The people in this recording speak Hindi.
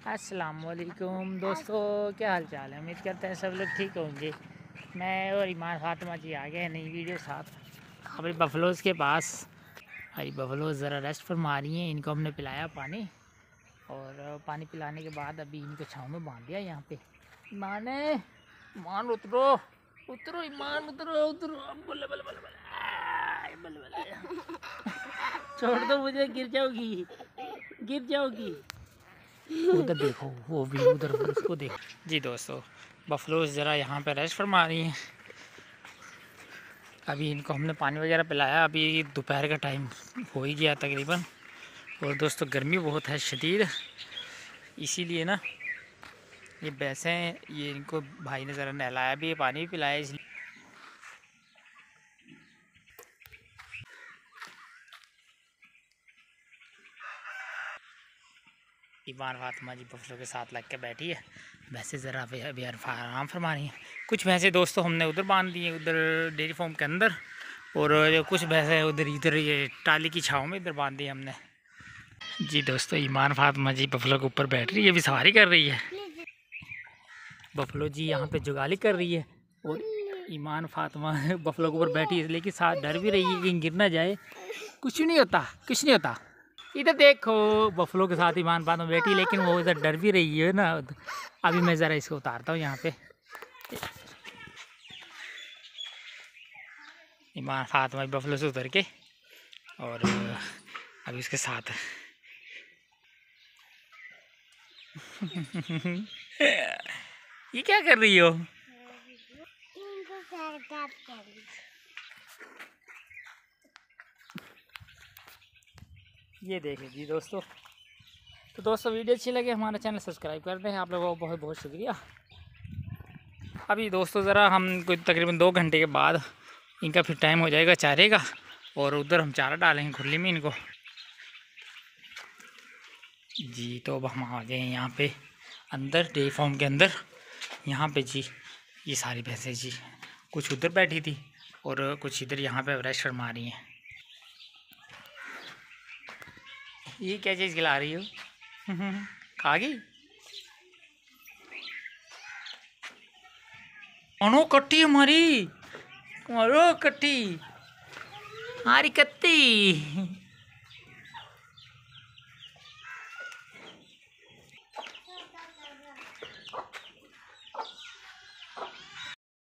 अस्सलाम वालेकुम दोस्तों, क्या हाल चाल है? उम्मीद करते हैं सब लोग ठीक होंगे। मैं और ईमान फातिमा जी आ गए नई वीडियो साथ। अभी बफलोज़ के पास। अभी बफलोज़ ज़रा रेस्ट फरमा रही हैं। इनको हमने पिलाया पानी। और पानी पिलाने के बाद अभी इनको छाँव में बाँध दिया यहाँ पे। ईमान ईमान उतरो। उतरो, ईमान उतरो उतरो। बल्ले बल्ले बल्ले बल्ले बल्ले छोड़ दो मुझे, गिर जाओगी। गिर जाओगी। उधर देखो, वो भी उधर, उसको देखो। जी दोस्तों बफलोज ज़रा यहाँ पे रेस्ट फरमा रही हैं। अभी इनको हमने पानी वगैरह पिलाया, अभी दोपहर का टाइम हो ही गया तकरीबन। और दोस्तों, गर्मी बहुत है, शदीद। इसीलिए ना, ये भैंसें ये इनको भाई ने ज़रा नहलाया भी, पानी भी पिलाया इसलिए। ईमान फातमा जी बफलों के साथ लग के बैठी है। वैसे ज़रा अभी आराम फरमा रही हैं। कुछ भैंसे दोस्तों हमने उधर बाँध दिए उधर डेयरी फार्म के अंदर। और कुछ भैंसे उधर इधर ये टाली की छाँव में इधर बाँध दी हमने। जी दोस्तों ईमान फातमा जी बफलो के ऊपर बैठ रही है, अभी सवारी कर रही है। बफलो जी यहाँ पे जुगाली कर रही है। और ईमान फातमा बफलो के ऊपर बैठी है लेकिन साथ डर भी रही है कि गिर ना जाए। कुछ नहीं होता, कुछ नहीं होता। इधर देखो, बफलो के साथ ईमान पात में बैठी लेकिन वो इधर डर भी रही है ना। अभी मैं ज़रा इसको उतारता हूँ यहाँ पे। ईमान फातमा बफलो से उतर के, और अभी उसके साथ। ये क्या कर रही हो। ये देखें जी दोस्तों। तो दोस्तों, वीडियो अच्छी लगे, हमारा चैनल सब्सक्राइब कर दें। आप लोगों को बहुत बहुत शुक्रिया। अभी दोस्तों, ज़रा हम कोई तकरीबन दो घंटे के बाद इनका फिर टाइम हो जाएगा चारे का, और उधर हम चारा डालेंगे खुली में इनको। जी तो अब हम आ गए हैं यहाँ पे, अंदर डेरी फॉर्म के अंदर। यहाँ पे जी, ये सारी भैंसें जी, कुछ उधर बैठी थी, और कुछ इधर यहाँ पे रेस्ट फरमा रही हैं। ये क्या चीज़ खिला रही हो? खा गई अनो कट्टी हमारी। मारो कट्टी। हमारी कत्ती